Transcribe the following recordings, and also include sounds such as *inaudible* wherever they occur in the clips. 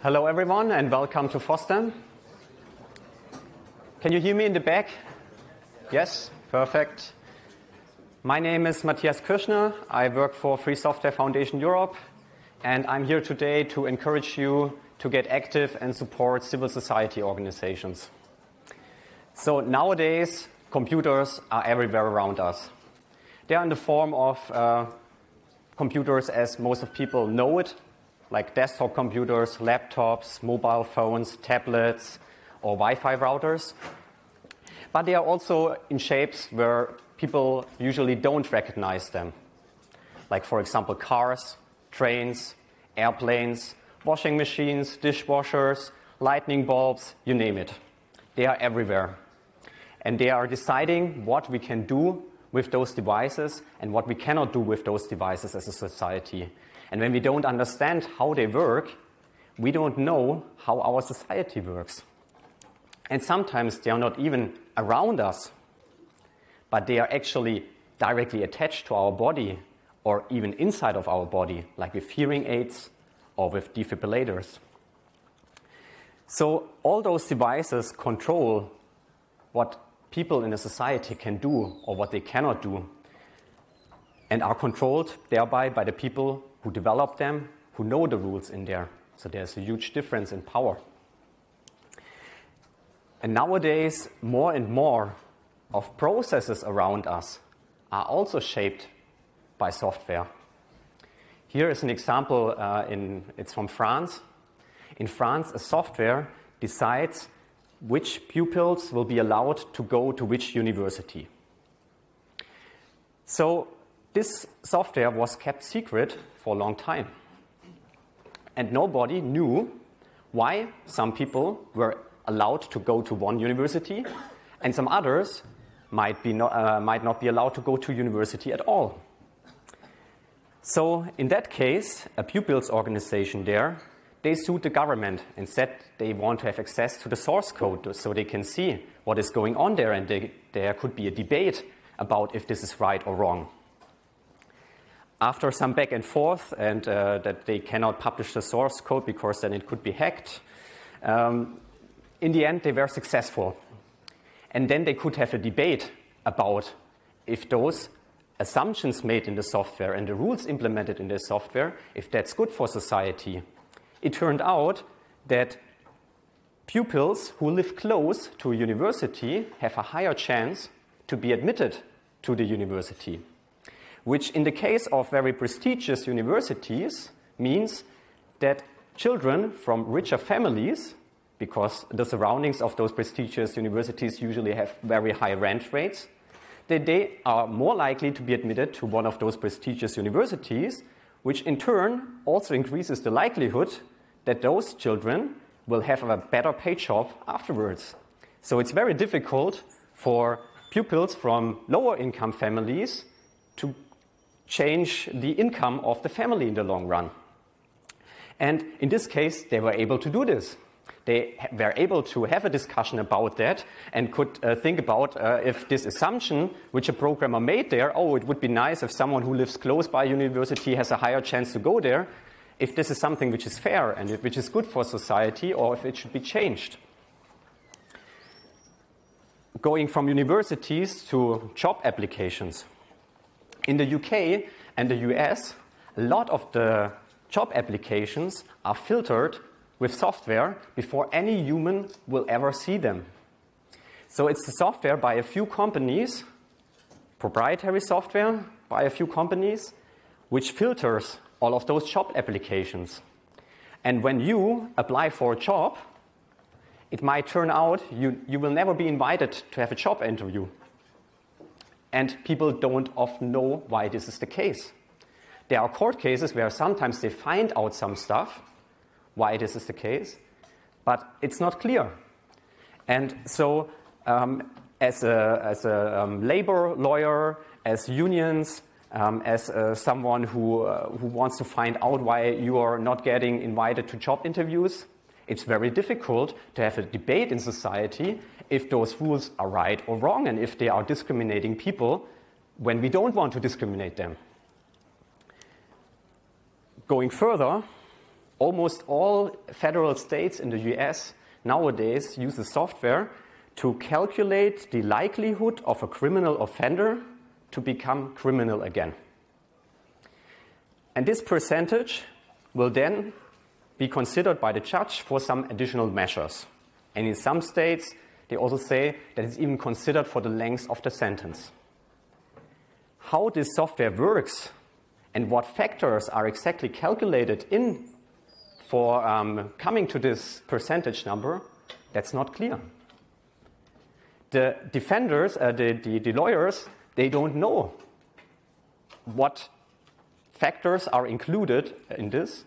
Hello, everyone, and welcome to FOSDEM. Can you hear me in the back? Yes, perfect. My name is Matthias Kirschner. I work for Free Software Foundation Europe, and I'm here today to encourage you to get active and support civil society organizations. So nowadays, computers are everywhere around us. They are in the form of uh, computers as most of people know it, like desktop computers, laptops, mobile phones, tablets, or Wi-Fi routers. But they are also in shapes where people usually don't recognize them. Like, for example, cars, trains, airplanes, washing machines, dishwashers, lightning bulbs, you name it. They are everywhere. And they are deciding what we can do with those devices and what we cannot do with those devices as a society. And when we don't understand how they work, we don't know how our society works. And sometimes they are not even around us, but they are actually directly attached to our body or even inside of our body, like with hearing aids or with defibrillators. So, all those devices control what people in a society can do or what they cannot do, and are controlled thereby by the people who develop them, who know the rules in there. So, there's a huge difference in power. And nowadays, more and more of processes around us are also shaped by software. Here is an example, uh, in, it's from France. In France, a software decides which pupils will be allowed to go to which university. So, this software was kept secret for a long time. And nobody knew why some people were allowed to go to one university and some others might, be not, uh, might not be allowed to go to university at all. So, in that case, a pupils organization there, they sued the government and said they want to have access to the source code so they can see what is going on there and they, there could be a debate about if this is right or wrong. After some back and forth, and uh, that they cannot publish the source code because then it could be hacked, um, in the end, they were successful. And then they could have a debate about if those assumptions made in the software and the rules implemented in the software, if that's good for society. It turned out that pupils who live close to a university have a higher chance to be admitted to the university, which in the case of very prestigious universities means that children from richer families because the surroundings of those prestigious universities usually have very high rent rates, that they are more likely to be admitted to one of those prestigious universities, which in turn also increases the likelihood that those children will have a better paid job afterwards. So it's very difficult for pupils from lower income families to change the income of the family in the long run. And in this case, they were able to do this they were able to have a discussion about that and could uh, think about uh, if this assumption which a programmer made there, oh, it would be nice if someone who lives close by university has a higher chance to go there, if this is something which is fair and which is good for society or if it should be changed. Going from universities to job applications. In the UK and the US, a lot of the job applications are filtered with software before any human will ever see them. So it's the software by a few companies, proprietary software by a few companies, which filters all of those job applications. And when you apply for a job, it might turn out you, you will never be invited to have a job interview. And people don't often know why this is the case. There are court cases where sometimes they find out some stuff why this is the case, but it's not clear. And so, um, as a, as a um, labor lawyer, as unions, um, as uh, someone who, uh, who wants to find out why you are not getting invited to job interviews, it's very difficult to have a debate in society if those rules are right or wrong and if they are discriminating people when we don't want to discriminate them. Going further, almost all federal states in the US nowadays use a software to calculate the likelihood of a criminal offender to become criminal again. And this percentage will then be considered by the judge for some additional measures. And in some states, they also say that it's even considered for the length of the sentence. How this software works and what factors are exactly calculated in for um, coming to this percentage number, that's not clear. The defenders, uh, the, the, the lawyers, they don't know what factors are included in this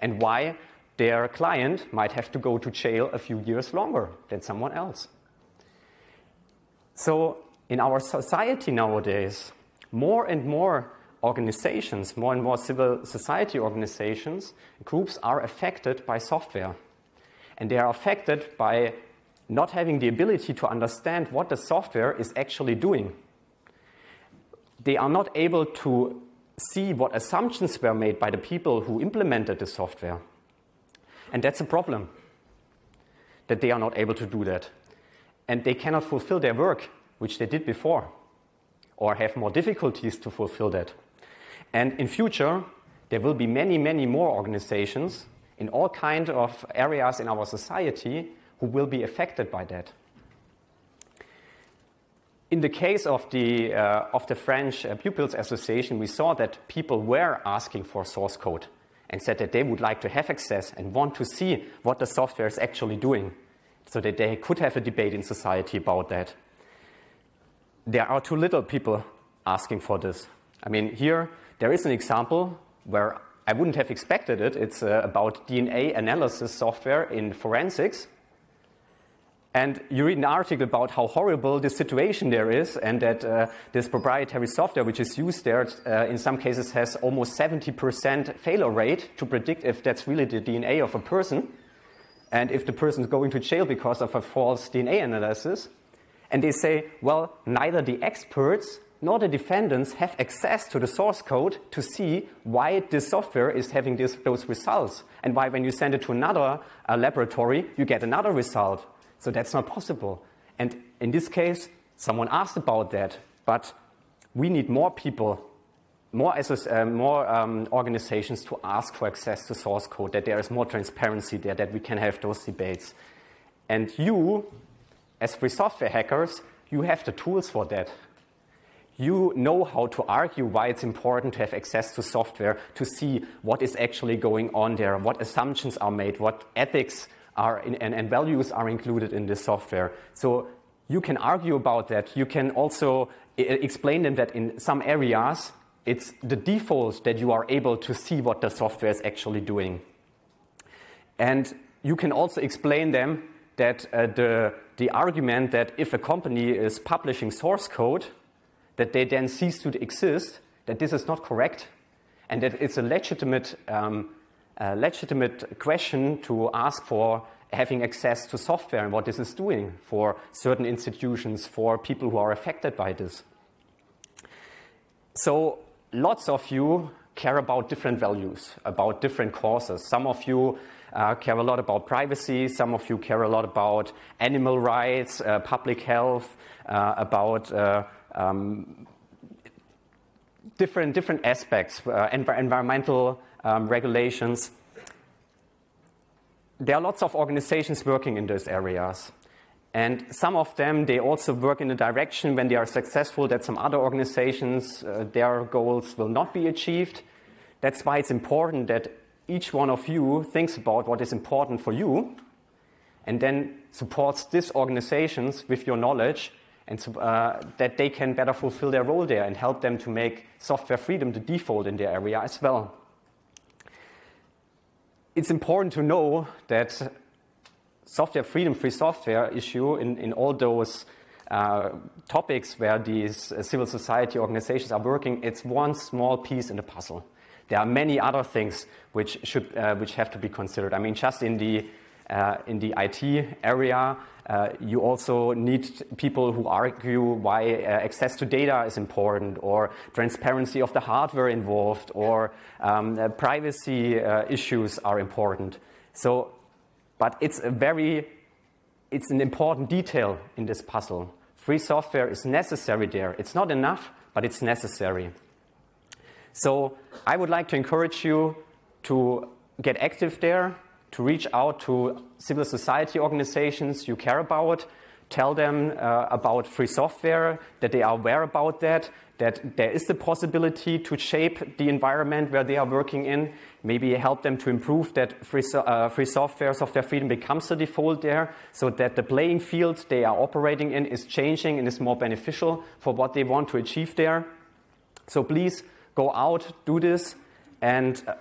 and why their client might have to go to jail a few years longer than someone else. So, in our society nowadays, more and more organizations, more and more civil society organizations, groups are affected by software. And they are affected by not having the ability to understand what the software is actually doing. They are not able to see what assumptions were made by the people who implemented the software. And that's a problem, that they are not able to do that. And they cannot fulfill their work, which they did before, or have more difficulties to fulfill that. And in future, there will be many, many more organizations in all kinds of areas in our society who will be affected by that. In the case of the, uh, of the French uh, Pupils Association, we saw that people were asking for source code and said that they would like to have access and want to see what the software is actually doing so that they could have a debate in society about that. There are too little people asking for this. I mean, here there is an example where I wouldn't have expected it. It's uh, about DNA analysis software in forensics and you read an article about how horrible the situation there is, and that uh, this proprietary software, which is used there, uh, in some cases has almost 70% failure rate to predict if that's really the DNA of a person, and if the person is going to jail because of a false DNA analysis. And they say, well, neither the experts nor the defendants have access to the source code to see why this software is having this, those results, and why, when you send it to another uh, laboratory, you get another result. So that's not possible. And in this case, someone asked about that, but we need more people, more, uh, more um, organizations to ask for access to source code, that there is more transparency there, that we can have those debates. And you, as free software hackers, you have the tools for that. You know how to argue why it's important to have access to software, to see what is actually going on there, what assumptions are made, what ethics are in, and, and values are included in this software. So you can argue about that. You can also explain them that in some areas, it's the default that you are able to see what the software is actually doing. And you can also explain them that uh, the, the argument that if a company is publishing source code, that they then cease to exist, that this is not correct, and that it's a legitimate um, legitimate question to ask for having access to software and what this is doing for certain institutions, for people who are affected by this. So, lots of you care about different values, about different causes. Some of you uh, care a lot about privacy, some of you care a lot about animal rights, uh, public health, uh, about uh, um, different, different aspects, uh, env environmental um, regulations. There are lots of organizations working in those areas. And some of them, they also work in a direction when they are successful that some other organizations, uh, their goals will not be achieved. That's why it's important that each one of you thinks about what is important for you and then supports these organizations with your knowledge and uh, that they can better fulfill their role there and help them to make software freedom the default in their area as well it's important to know that software freedom, free software issue in, in all those uh, topics where these uh, civil society organizations are working, it's one small piece in the puzzle. There are many other things which, should, uh, which have to be considered. I mean, just in the uh, in the IT area. Uh, you also need people who argue why uh, access to data is important, or transparency of the hardware involved, or um, uh, privacy uh, issues are important. So, but it's a very, it's an important detail in this puzzle. Free software is necessary there. It's not enough, but it's necessary. So I would like to encourage you to get active there, to reach out to civil society organizations you care about, tell them uh, about free software, that they are aware about that, that there is the possibility to shape the environment where they are working in, maybe help them to improve that free, so, uh, free software, software freedom becomes the default there, so that the playing field they are operating in is changing and is more beneficial for what they want to achieve there. So please go out, do this, and uh,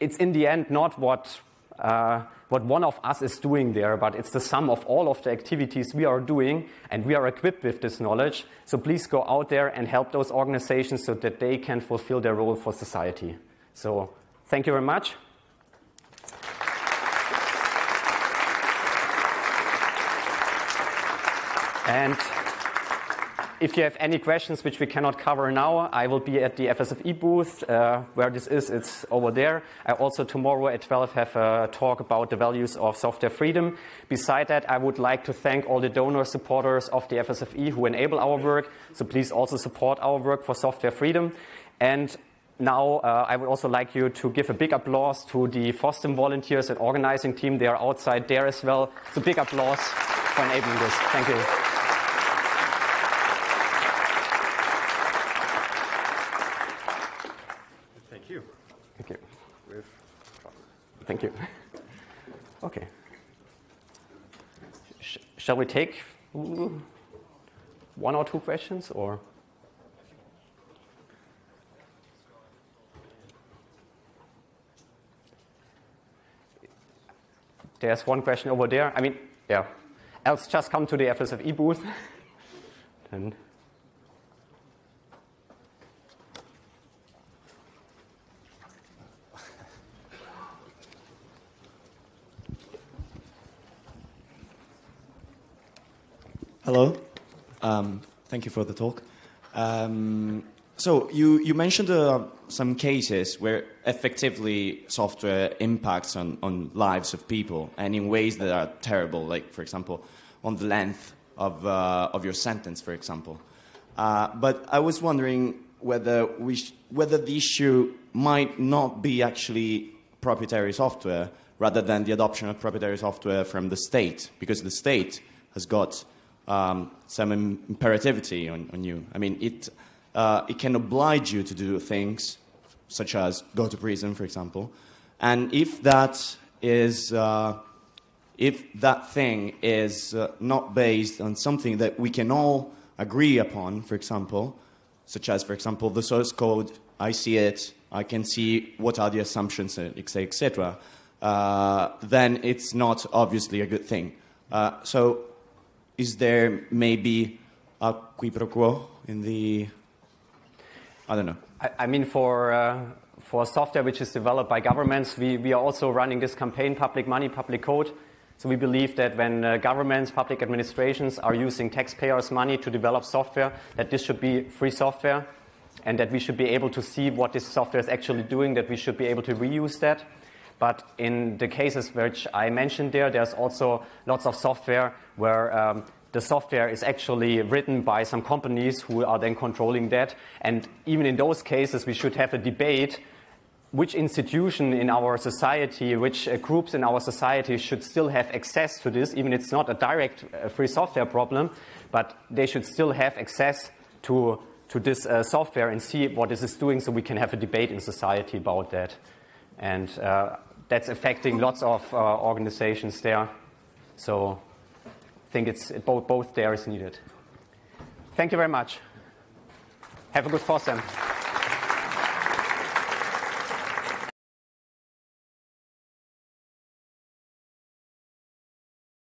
it's in the end not what, uh, what one of us is doing there, but it's the sum of all of the activities we are doing, and we are equipped with this knowledge. So please go out there and help those organizations so that they can fulfill their role for society. So thank you very much. And if you have any questions which we cannot cover now, I will be at the FSFE booth. Uh, where this is, it's over there. I also tomorrow at 12 have a talk about the values of software freedom. Beside that, I would like to thank all the donor supporters of the FSFE who enable our work. So please also support our work for software freedom. And now, uh, I would also like you to give a big applause to the FOSDEM volunteers and organizing team. They are outside there as well. So big applause for enabling this. Thank you. Thank you. Okay. Sh shall we take one or two questions or? There's one question over there. I mean, yeah. Else just come to the FSFE booth. *laughs* then Hello. Um, thank you for the talk. Um, so you, you mentioned uh, some cases where effectively software impacts on, on lives of people and in ways that are terrible, like, for example, on the length of, uh, of your sentence, for example. Uh, but I was wondering whether, we whether the issue might not be actually proprietary software rather than the adoption of proprietary software from the state, because the state has got um, some imperativity on, on, you. I mean, it, uh, it can oblige you to do things such as go to prison, for example. And if that is, uh, if that thing is uh, not based on something that we can all agree upon, for example, such as, for example, the source code, I see it, I can see what are the assumptions, etc., etc., uh, then it's not obviously a good thing. Uh, so is there maybe a qui pro quo in the I don't know. I, I mean, for uh, for software which is developed by governments, we, we are also running this campaign, public money, public code. So we believe that when uh, governments, public administrations are using taxpayers' money to develop software, that this should be free software, and that we should be able to see what this software is actually doing. That we should be able to reuse that. But in the cases which I mentioned there, there's also lots of software where um, the software is actually written by some companies who are then controlling that. And even in those cases, we should have a debate which institution in our society, which uh, groups in our society should still have access to this, even it's not a direct uh, free software problem, but they should still have access to, to this uh, software and see what this is doing so we can have a debate in society about that. And uh, that's affecting lots of uh, organizations there. So I think it's both, both there is needed. Thank you very much. Have a good FOSDEM.